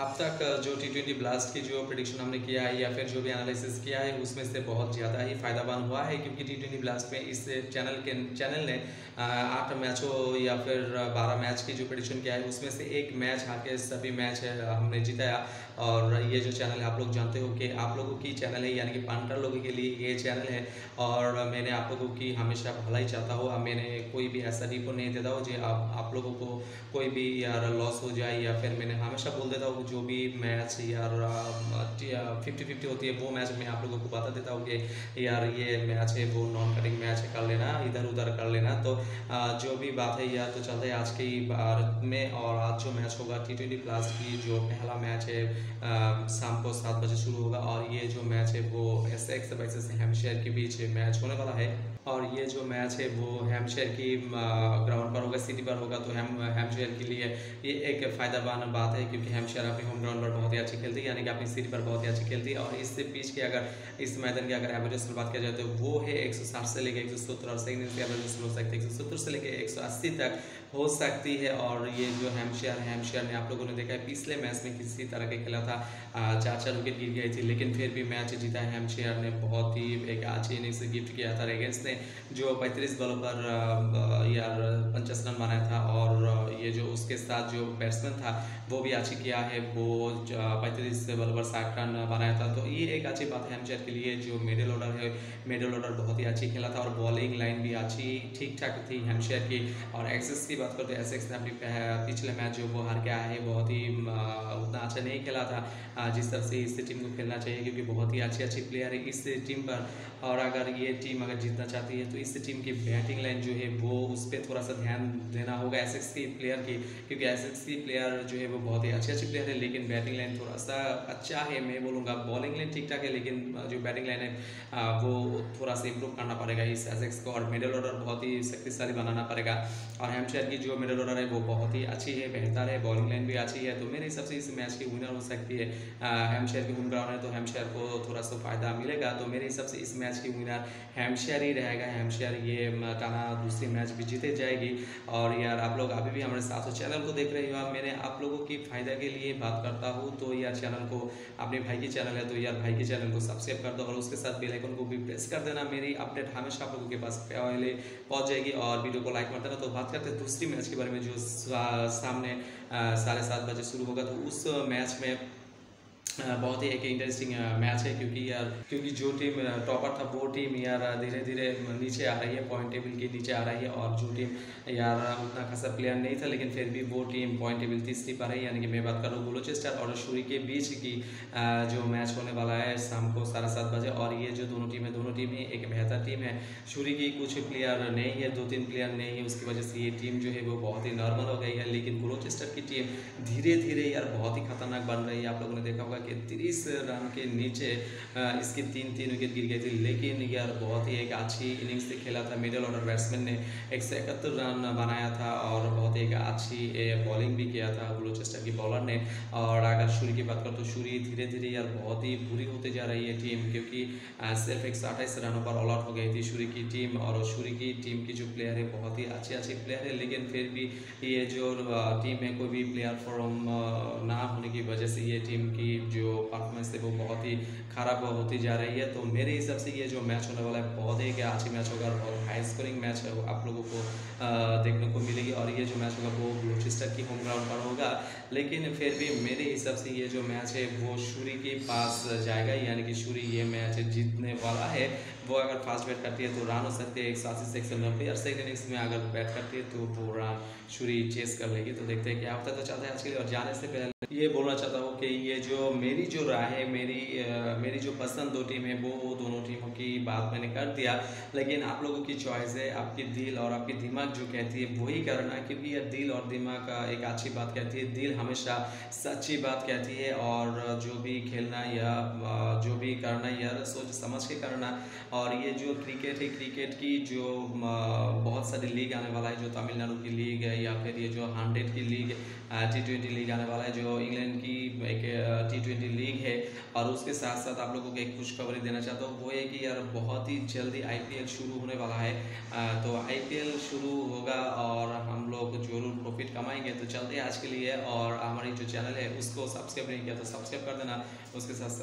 अब तक जो टी ट्वेंटी ब्लास्ट की जो प्रडिक्शन हमने किया है या फिर जो भी एनालिसिस किया है, उसमें से बहुत ज़्यादा ही फ़ायदावान हुआ है, क्योंकि टी ट्वेंटी ब्लास्ट में इस चैनल के चैनल ने आठ मैचों या फिर बारह मैच की जो प्रडिक्शन किया है, उसमें से एक मैच हार के सभी मैच हमने जिताया। और ये जो चैनल है, आप लोग जानते हो कि आप लोगों की चैनल है, यानी कि पांटर लोगों के लिए ये चैनल है। और मैंने आप लोगों की हमेशा भलाई चाहता हो। मैंने कोई भी ऐसा रिपोर्ट नहीं देता हो, जो आप आप लोगों को कोई भी यार लॉस हो जाए या फिर मैंने हमेशा बोल देता हूँ जो भी मैच यार फिफ्टी फिफ्टी होती है, वो मैच मैं आप लोगों को बता देता हूँ कि यार ये मैच है, वो नॉन कटिंग मैच कर लेना इधर उधर कर लेना। तो जो भी बात है यार तो चलते आज के भारत में, और आज जो मैच होगा टी ट्वेंटी प्लस की जो पहला मैच है शाम को सात बजे शुरू होगा, और ये जो मैच है, वो एस एक्स वर्सेस हेमशेयर के बीच मैच होने वाला है। और ये जो मैच है, वो हेमशेयर की ग्राउंड पर होगा सिटी पर होगा तो हेम हेमशेयर के लिए ये एक फ़ायदावान बात है, क्योंकि हेमशेयर अपने होम ग्राउंड पर बहुत ही अच्छी खेलती है, यानी कि अपनी सिटी पर बहुत ही अच्छी खेलती है। और इससे बीच की अगर, इस मैदान की अगर एवरेज की बात किया जाए तो वो है एक से लेकर एक और सेकंड इसकी एवरेज हो सकती है एक से लेकर एक तक हो सकती है। और ये जो हेमशेयर हेमशेयर ने आप लोगों ने देखा है, पिछले मैच में किसी तरह के खेला था चार चार विकेट गिर गई थी, लेकिन फिर भी मैच जीता है हेमशेयर ने। बहुत ही एक अच्छी इनिंग्स गिफ्ट किया था रेगेंस ने, जो पैंतीस बॉलों पर यार, पंचास रन बनाया था और ये जो उसके साथ जो बैट्समैन था, वो भी अच्छी किया है, वो पैंतीस बॉलों पर साठ रन बनाया था। तो ये एक अच्छी बात है हेमशेयर के लिए, जो मिडिल ऑर्डर है मिडिल ऑर्डर बहुत ही अच्छी खेला था और बॉलिंग लाइन भी अच्छी ठीक ठाक थी हेमशेयर की। और एक्सेस की बात करते एस एक्स ने अपनी पिछले मैच जो वो हार आया है, बहुत ही उतना अच्छा नहीं खेला था। जिस तरह से इस टीम को खेलना चाहिए, क्योंकि बहुत ही अच्छी अच्छी प्लेयर है इस टीम पर। और अगर ये टीम अगर जीतना चाहती है तो इस टीम की बैटिंग लाइन जो है, वो उस पर थोड़ा सा ध्यान देना होगा। एस एक्स की प्लेयर की, क्योंकि एस एक्स की प्लेयर जो है वो बहुत ही अच्छी अच्छी प्लेयर है, लेकिन बैटिंग लाइन थोड़ा सा अच्छा है, मैं बोलूँगा बॉलिंग लाइन ठीक ठाक है, लेकिन जो बैटिंग लाइन है वो थोड़ा सा इम्प्रूव करना पड़ेगा इस एस एक्स को और मिडल ऑर्डर बहुत ही शक्तिशाली बनाना पड़ेगा। और हेमशेयर की जो मिडल ऑर्डर है, वो बहुत ही अच्छी है, बेहतर है बॉलिंग लाइन भी अच्छी है तो मेरे हिसाब से इस मैच की विनर हो सकती है। हेमशेयर की होम ग्राउंड है तो हेमशेयर को थोड़ा सा फ़ायदा मिलेगा तो मेरे हिसाब से इस मैच की विनर हेमशेयर ही रहेगा। हेमशेयर ये टाना दूसरी मैच भी जीते जाएगी। और यार, आप लोग अभी भी हमारे साथ हो चैनल को देख रहे हो मैंने आप लोगों की फ़ायदा के लिए बात करता हूँ। तो यार चैनल को, अपने भाई के चैनल है तो यार भाई के चैनल को सब्सक्राइब कर दो और उसके साथ बेलाइकन को भी प्रेस कर देना। मेरी अपडेट हमेशा आप लोगों के पास पहले पहुँच जाएगी और वीडियो को लाइक कर देना तो बात करते हैं दूसरी मैच के बारे में जो सामने साढ़े सात बजे शुरू होगा। तो उस मैच में बहुत ही एक इंटरेस्टिंग मैच है क्योंकि यार, क्योंकि जो टीम टॉपर था, वो टीम यार धीरे धीरे नीचे आ रही है पॉइंट टेबल के नीचे आ रही है और जो टीम यार उतना खासा प्लेयर नहीं था, लेकिन फिर भी वो टीम पॉइंट टेबल तीसरी पर है। यानी कि मैं बात कर रहा हूँ बुलोचेस्टर और शुरी के बीच की जो मैच होने वाला है शाम को साढ़े सात बजे और ये जो दोनों टीम है, दोनों टीम ही एक बेहतर टीम है। शुरी की कुछ प्लेयर नहीं है दो तीन प्लेयर नहीं है, उसकी वजह से ये टीम जो है, वो बहुत ही नॉर्मल हो गई है। लेकिन बुलोचेस्टर की टीम धीरे धीरे यार बहुत ही खतरनाक बन रही है। आप लोगों ने देखा होगा कि तीस रन के नीचे इसकी तीन तीन विकेट गिर गई थी। लेकिन यार, बहुत ही एक अच्छी इनिंग्स से खेला था मिडिल ऑर्डर बैट्समैन ने। एक सौ इकहत्तर रन बनाया था और बहुत ही एक अच्छी बॉलिंग भी किया था ब्लोचेस्टर की बॉलर ने। और अगर सूर्य की बात करें तो सूर्य धीरे धीरे यार, बहुत ही बुरी होते जा रही है टीम क्योंकि सिर्फ़ एक सौ अट्ठाईस रनों पर ऑल आउट हो गई थी सूर्य की टीम और सूर्य की टीम की जो प्लेयर है, बहुत ही अच्छे अच्छे प्लेयर है। लेकिन फिर भी ये जो टीम है, कोई भी प्लेयर फॉर्म ना होने की वजह से ये टीम की जो परफॉर्मेंस थी वो बहुत ही ख़राब होती जा रही है। तो मेरे हिसाब से ये जो मैच होने वाला है, बहुत ही अच्छी मैच होगा और हाई स्कोरिंग मैच है वो आप लोगों को देखने को मिलेगी। और ये जो मैच होगा वो ग्लोचिस्टर की होम ग्राउंड पर होगा। लेकिन फिर भी मेरे हिसाब से ये जो मैच है वो शूरी के पास जाएगा। यानी कि शूरी ये मैच जीतने वाला है। वो अगर फास्ट बैट करती है तो रन हो सकते हैं एक सौ अस्सी से एक सौ नब्बे और सेकेंड इनिंग्स में अगर बैट करती है तो वो रन शूरी चेस कर लेगी। तो देखते हैं क्या होता है तो चलता है आज के लिए। और जाने से पहले ये बोलना चाहता हूँ कि ये जो मेरी जो राय है मेरी आ, मेरी जो पसंद दो टीम है वो वो दोनों टीमों की बात मैंने कर दिया। लेकिन आप लोगों की चॉइस है आपकी दिल और आपकी दिमाग जो कहती है वही करना क्योंकि यह दिल और दिमाग एक अच्छी बात कहती है। दिल हमेशा सच्ची बात कहती है और जो भी खेलना या जो भी करना या सोच समझ के करना और ये जो क्रिकेट है क्रिकेट की जो बहुत सारी लीग आने वाला है, जो तमिलनाडु की लीग है या फिर ये जो हंड्रेड की लीग टी ट्वेंटी लीग आने वाला है, जो इंग्लैंड की एक टी ट्वेंटी लीग है। और उसके साथ साथ आप लोगों को एक खुशखबरी देना चाहता हूँ, वो है कि यार बहुत ही जल्दी आईपीएल शुरू होने वाला है। तो आईपीएल शुरू होगा और हम लोग ज़रूर प्रॉफिट कमाएँगे। तो चलते आज के लिए और हमारी जो चैनल है, उसको सब्सक्राइब नहीं किया तो सब्सक्राइब कर देना। उसके साथ